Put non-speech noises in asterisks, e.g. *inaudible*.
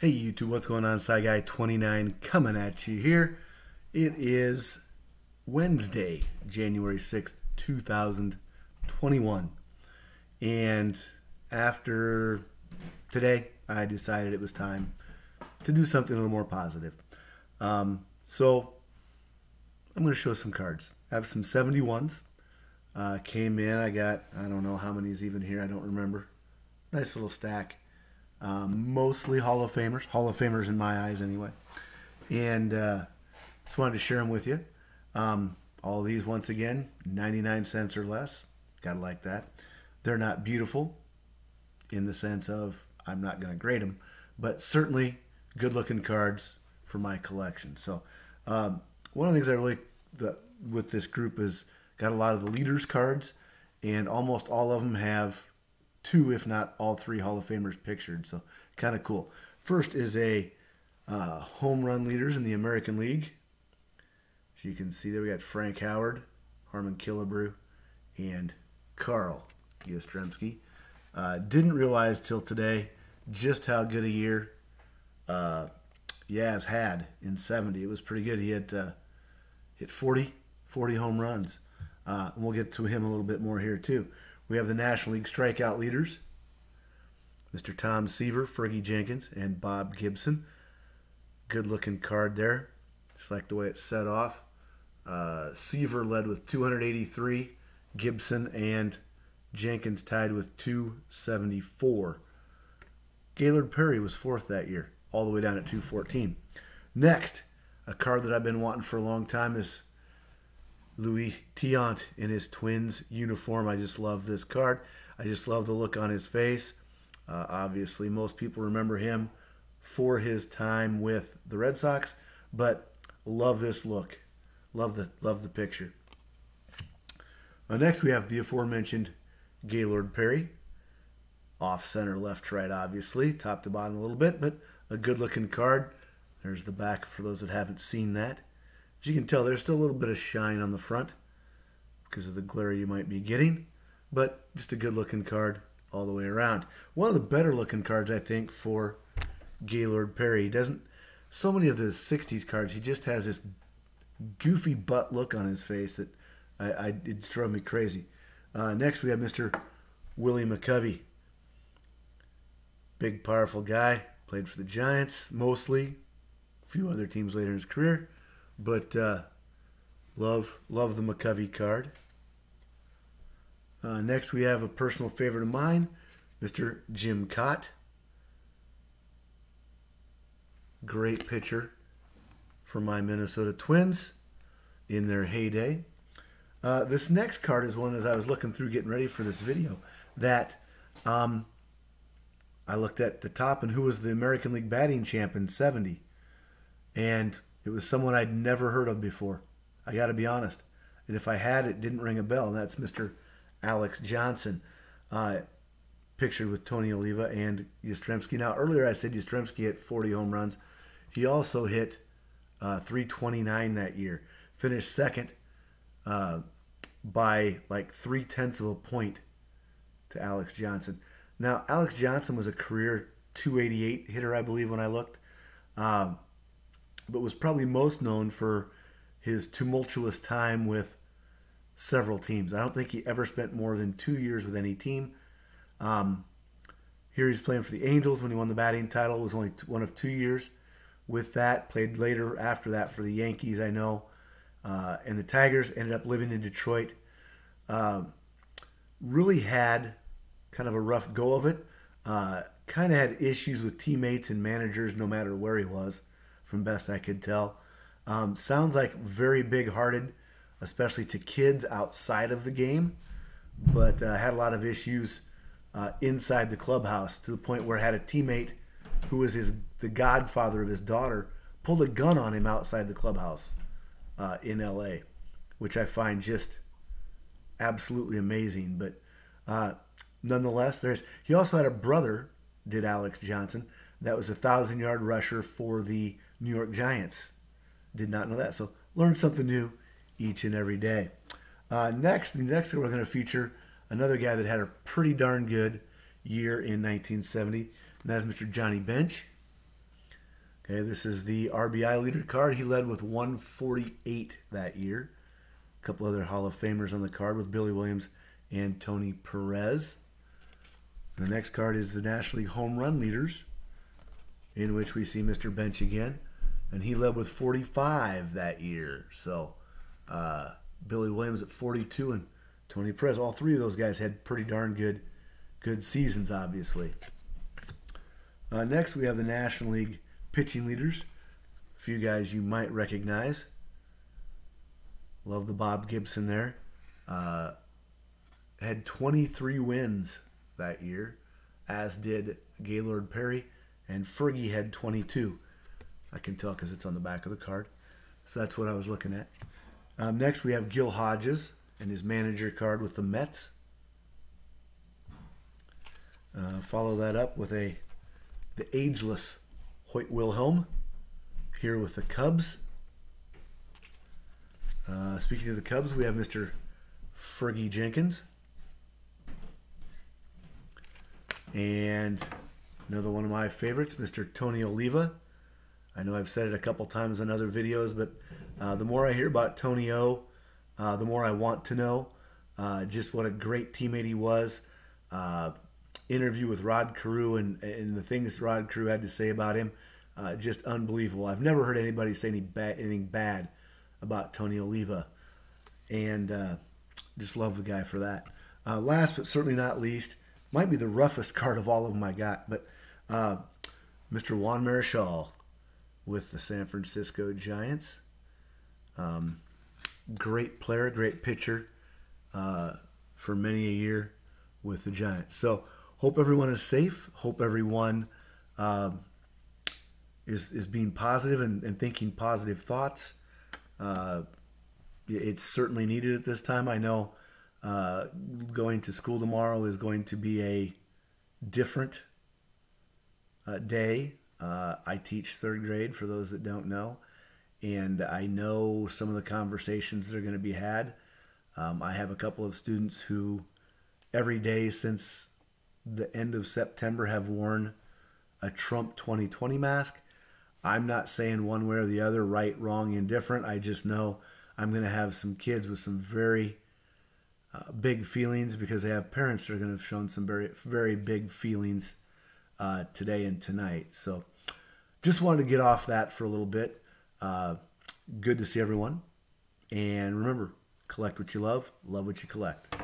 Hey YouTube, what's going on? Cy Guy 29 coming at you here. It is Wednesday, January 6th, 2021. And after today, I decided it was time to do something a little more positive. Um, so I'm going to show some cards. I have some 71s. Uh, came in, I got, I don't know how many is even here, I don't remember. Nice little stack. Um, mostly Hall of Famers, Hall of Famers in my eyes anyway. And uh, just wanted to share them with you. Um, all these, once again, 99 cents or less. Gotta like that. They're not beautiful in the sense of I'm not going to grade them, but certainly good looking cards for my collection. So, um, one of the things I really with this group is got a lot of the leaders cards, and almost all of them have two, if not all three Hall of Famers pictured. So kind of cool. First is a uh, home run leaders in the American League. So you can see there we got Frank Howard, Harmon Killebrew, and Carl Yastrzemski. Uh, didn't realize till today just how good a year uh, Yaz had in 70. It was pretty good. He had uh, hit 40, 40 home runs. Uh, and we'll get to him a little bit more here too. We have the National League strikeout leaders, Mr. Tom Seaver, Fergie Jenkins, and Bob Gibson. Good looking card there. Just like the way it's set off. Uh, Seaver led with 283. Gibson and Jenkins tied with 274. Gaylord Perry was fourth that year, all the way down at 214. Next, a card that I've been wanting for a long time is Luis Tiant in his Twins uniform. I just love this card. I just love the look on his face. Uh, obviously, most people remember him for his time with the Red Sox, but love this look. Love the love the picture. Uh, next, we have the aforementioned Gaylord Perry. Off center, left to right, obviously, top to bottom a little bit, but a good looking card. There's the back for those that haven't seen that. As you can tell, there's still a little bit of shine on the front because of the glare you might be getting, but just a good looking card all the way around. One of the better looking cards, I think, for Gaylord Perry. He doesn't, so many of the 60s cards, he just has this goofy butt look on his face that I, I it drove me crazy. Uh, next, we have Mr. Willie McCovey. Big, powerful guy. Played for the Giants mostly, a few other teams later in his career. But uh, love love the McCovey card. Uh, next, we have a personal favorite of mine, Mr. Jim Kaat. Great pitcher for my Minnesota Twins in their heyday. Uh, this next card is one as I was looking through getting ready for this video that um, I looked at the top and who was the American League batting champ in 70. And it was someone I'd never heard of before. I got to be honest. And if I had, it didn't ring a bell. And that's Mr. Alex Johnson, uh, pictured with Tony Oliva and Yastrzemski. Now, earlier I said Yastrzemski hit 40 home runs. He also hit uh, 329 that year. Finished second uh, by like three tenths of a point to Alex Johnson. Now, Alex Johnson was a career 288 hitter, I believe, when I looked. Um, but was probably most known for his tumultuous time with several teams. I don't think he ever spent more than two years with any team. Um, here he's playing for the Angels when he won the batting title. It was only one of two years with that. Played later after that for the Yankees, I know. Uh, and the Tigers ended up living in Detroit. Um, really had kind of a rough go of it. Uh, kind of had issues with teammates and managers no matter where he was from best I could tell. Um, sounds like very big hearted, especially to kids outside of the game, but uh, had a lot of issues uh, inside the clubhouse to the point where I had a teammate who was his the godfather of his daughter pulled a gun on him outside the clubhouse uh, in LA, which I find just absolutely amazing. But uh, nonetheless, there's he also had a brother, did Alex Johnson, that was a thousand yard rusher for the New York Giants. Did not know that. So learn something new each and every day. Uh, next, the next we're going to feature another guy that had a pretty darn good year in 1970, and that is Mr. Johnny Bench. Okay, this is the RBI leader card. He led with 148 that year. A couple other Hall of Famers on the card with Billy Williams and Tony Perez. The next card is the National League home run leaders, in which we see Mr. Bench again, and he led with 45 that year. So uh, Billy Williams at 42 and Tony Perez. All three of those guys had pretty darn good, good seasons, obviously. Uh, next, we have the National League pitching leaders. A few guys you might recognize. Love the Bob Gibson there. Uh, had 23 wins that year, as did Gaylord Perry, and Fergie had 22. I can tell because it's on the back of the card. So that's what I was looking at. Um, next, we have Gil Hodges and his manager card with the Mets. Uh, follow that up with a the ageless Hoyt Wilhelm here with the Cubs. Uh, speaking of the Cubs, we have Mr. Fergie Jenkins. And another one of my favorites, Mr. Tony Oliva. I know I've said it a couple times in other videos, but uh, the more I hear about Tony O, uh, the more I want to know uh, just what a great teammate he was. Uh, interview with Rod Carew and, and the things Rod Carew had to say about him, uh, just unbelievable. I've never heard anybody say any bad, anything bad about Tony Oliva, and just love the guy for that. last but certainly not least, might be the roughest *laughs* card of all of them I got, but uh, Mr. Juan Marichal with the San Francisco Giants. Um, great player, great pitcher uh, for many a year with the Giants. So hope everyone is safe. Hope everyone uh, is is being positive and, and thinking positive thoughts. Uh, it's certainly needed at this time. I know uh, going to school tomorrow is going to be a different uh, day. Uh, I teach third grade for those that don't know, and I know some of the conversations that are going to be had. Um, I have a couple of students who, every day since the end of September, have worn a Trump 2020 mask. I'm not saying one way or the other, right, wrong, indifferent. I just know I'm going to have some kids with some very uh, big feelings because they have parents that are going to have shown some very very big feelings uh, today and tonight. So just wanted to get off that for a little bit. Uh, good to see everyone, and remember, collect what you love, love what you collect.